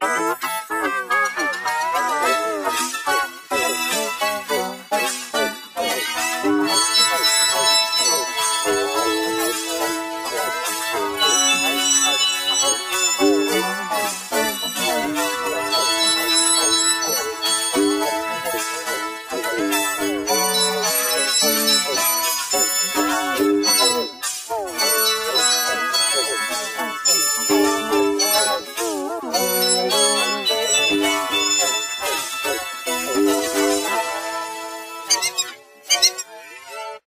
Música